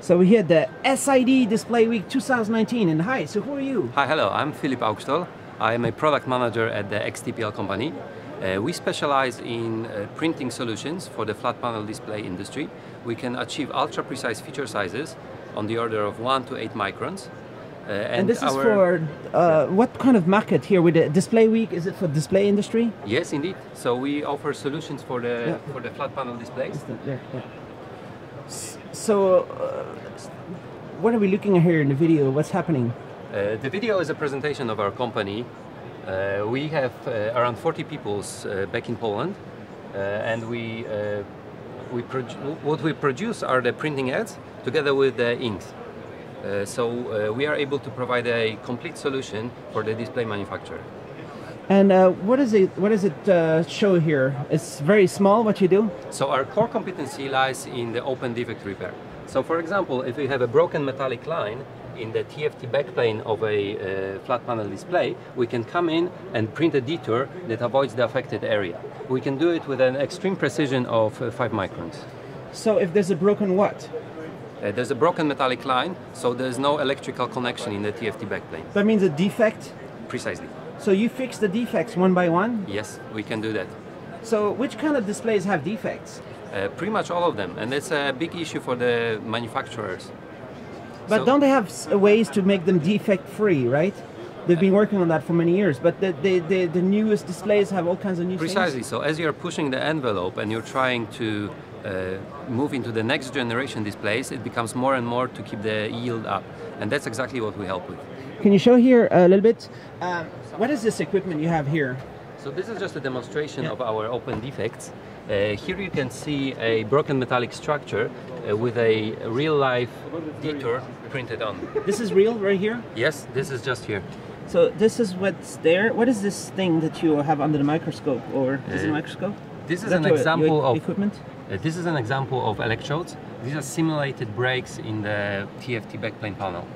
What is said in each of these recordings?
So we're here at the SID Display Week 2019 and hi, so who are you? Hi, hello, I'm Filip Augstol. I am a product manager at the XTPL company. Uh, we specialize in uh, printing solutions for the flat panel display industry. We can achieve ultra precise feature sizes on the order of 1 to 8 microns. Uh, and, And this is for uh, what kind of market here with the Display Week? Is it for display industry? Yes, indeed. So we offer solutions for the Yeah. for the flat panel displays. There, yeah. So, uh, what are we looking at here in the video? What's happening? Uh, the video is a presentation of our company. Uh, we have uh, around 40 people uh, back in Poland, uh, and we we what we produce are the printing heads together with the inks. So we are able to provide a complete solution for the display manufacturer. And uh, what is it? What does it uh, show here? It's very small. What you do? So our core competency lies in the open defect repair. So for example, if we have a broken metallic line in the TFT backplane of a uh, flat panel display, we can come in and print a detour that avoids the affected area. We can do it with an extreme precision of uh, 5 microns. So if there's a broken what? Uh, there's a broken metallic line, so there's no electrical connection in the TFT backplane. That means a defect. Precisely. So you fix the defects one by one. Yes, we can do that. So which kind of displays have defects? Uh, pretty much all of them, and it's a big issue for the manufacturers. But So- don't they have ways to make them defect free, right? They've been working on that for many years, but the, the, the, the newest displays have all kinds of new Precisely. things. So as you're pushing the envelope and you're trying to uh, move into the next generation displays, it becomes more and more to keep the yield up, and that's exactly what we help with. Can you show here a little bit? Um, what is this equipment you have here? So this is just a demonstration Yeah. of our open defects. Uh, here you can see a broken metallic structure uh, with a real-life detour printed on. This is real right here. Yes, this is just here. So this is what's there. What is this thing that you have under the microscope, or is it a Uh, microscope? This is that an example of equipment. Uh, this is an example of electrodes. These are simulated breaks in the TFT backplane panel.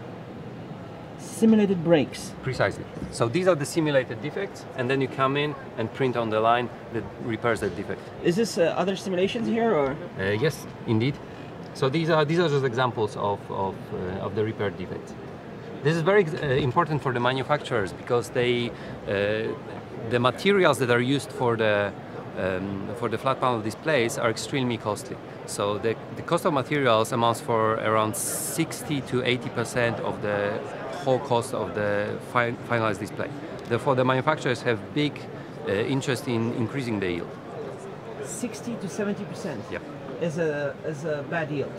Simulated breaks. Precisely. So these are the simulated defects, and then you come in and print on the line that repairs that defect. Is this uh, other simulations here, or Uh, yes, indeed. So these are these are just examples of of, uh, of the repaired defects. This is very uh, important for the manufacturers because they uh, the materials that are used for the um, for the flat panel displays are extremely costly. So the, the cost of materials amounts for around 60 to 80 percent of the whole cost of the fi- finalized display. Therefore, the manufacturers have big uh, interest in increasing the yield. 60 to 70 percent? Yeah. Is a is a bad yield.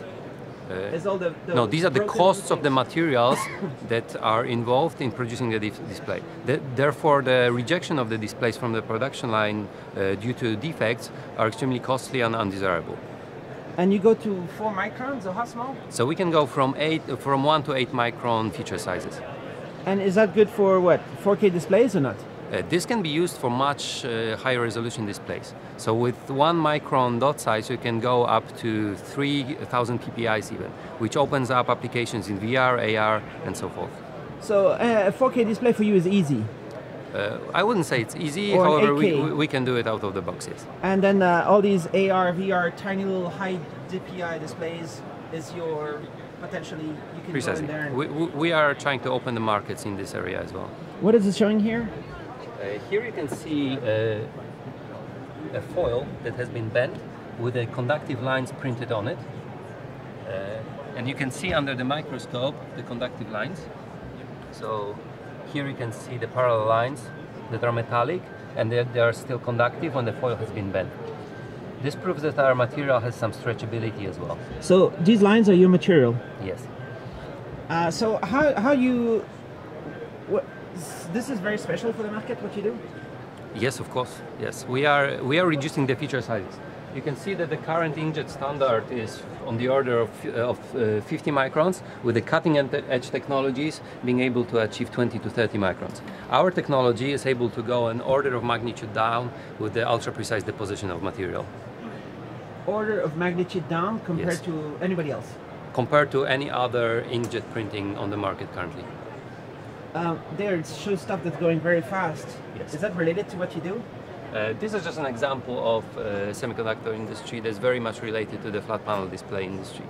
Uh, all the, the No, these are the costs of the materials that are involved in producing the display. The- therefore, the rejection of the displays from the production line uh, due to defects are extremely costly and undesirable. And you go to four microns, or how small? So we can go from eight, from one to eight micron feature sizes. And is that good for what 4K displays or not? Uh, this can be used for much uh, higher resolution displays. So with one micron dot size, you can go up to 3,000 PPIs even, which opens up applications in VR, AR, and so forth. So uh, a 4K display for you is easy. Uh, I wouldn't say it's easy, Or however, we, we- can do it out of the box, yes. And then uh, all these AR, VR, tiny little high DPI displays is your potentially you can go in Precisely. there. We we are trying to open the markets in this area as well. what is it showing here? Uh, here you can see uh, a foil that has been bent with the conductive lines printed on it. Uh, and you can see under the microscope the conductive lines. So here you can see the parallel lines that are metallic and they, they are still conductive when the foil has been bent. This proves that our material has some stretchability as well. So these lines are your material. Yes. Uh, so how how you this is very special for the market. What you do? Yes, of course. Yes, we are we are reducing the feature sizes. You can see that the current inkjet standard is on the order of, of uh, 50 microns, with the cutting edge technologies being able to achieve 20 to 30 microns. Our technology is able to go an order of magnitude down with the ultra precise deposition of material Order of magnitude down compared Yes. to anybody else. compared to any other inkjet printing on the market currently. Um, there it shows stuff that's going very fast. Yes. Is that related to what you do? Uh, this is just an example of uh, semiconductor industry that's very much related to the flat panel display industry.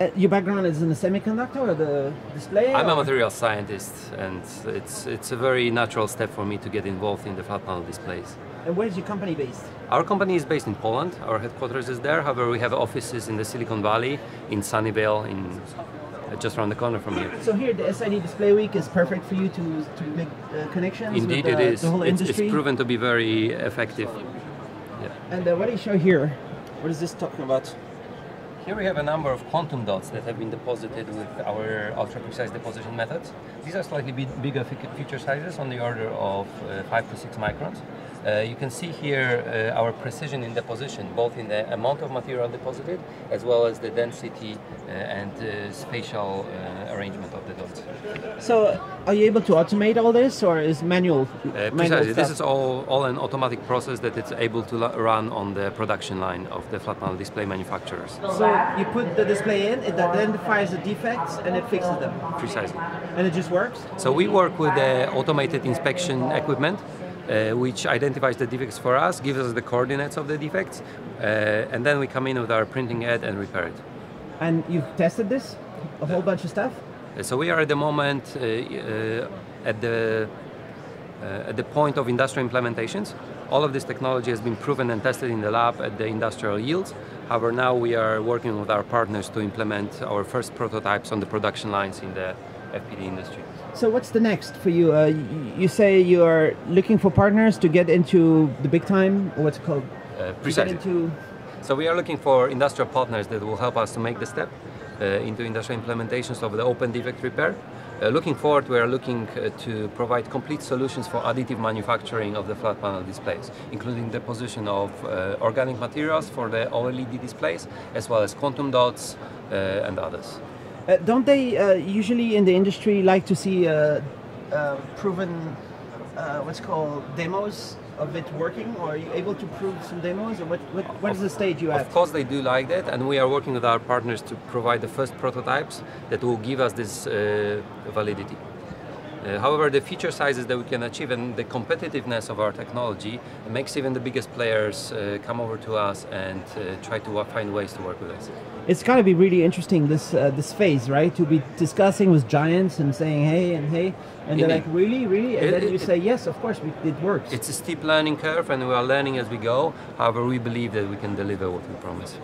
Uh, your background is in the semiconductor or the display? I'm a or- material scientist, and it's it's a very natural step for me to get involved in the flat panel displays. And where's your company based? Our company is based in Poland. Our headquarters is there. However, we have offices in the Silicon Valley, in Sunnyvale, in just around the corner from here. So here, the SID Display Week is perfect for you to to make uh, connections Indeed, with it the, is. the whole It's, industry. it's proven to be very effective. And uh, what do you show here? What is this talking about? Here we have a number of quantum dots that have been deposited with our ultra-precise deposition methods. These are slightly bigger feature sizes on the order of uh, 5 to 6 microns. Uh, you can see here uh, our precision in the deposition, both in the amount of material deposited as well as the density uh, and uh, spatial uh, arrangement of the dots. So, are you able to automate all this, or is manual? Uh, manual precisely, this is all, all an automatic process that it's able to run on the production line of the flat panel display manufacturers. So you put the display in, it identifies the defects, and it fixes them, Precisely. and it just works. So we work with the automated inspection equipment, uh, which identifies the defects for us, gives us the coordinates of the defects, uh, and then we come in with our printing head and repair it. And you've tested this, a whole bunch of stuff. Uh, So we are at the moment uh, uh, at the uh, at the point of industrial implementations. All of this technology has been proven and tested in the lab at the industrial yields. However, now we are working with our partners to implement our first prototypes on the production lines in the FPD industry. So what's the next for you? Uh, you say you are looking for partners to get into the big time. or What's it called? Uh, precisely. into So we are looking for industrial partners that will help us to make the step uh, into industrial implementations of the open defect repair. Uh, looking forward, we are looking uh, to provide complete solutions for additive manufacturing of the flat panel displays, including the position of uh, organic materials for the OLED displays, as well as quantum dots uh, and others. Uh, don't they usually in the industry like to see proven, what's called demos of it working? Or are you able to prove some demos? Or what, what, what is the stage you have? Of at? course, they do like that, and we are working with our partners to provide the first prototypes that will give us this uh, validity. Uh, however, the feature sizes that we can achieve and the competitiveness of our technology makes even the biggest players uh, come over to us and uh, try to find ways to work with us. It's going to be really interesting this uh, this phase, right? To be discussing with giants and saying hey and hey, and they're like really, really, and It- then you it- say yes, of course, we, it works. It's a steep learning curve, and we are learning as we go. However, we believe that we can deliver what we promise.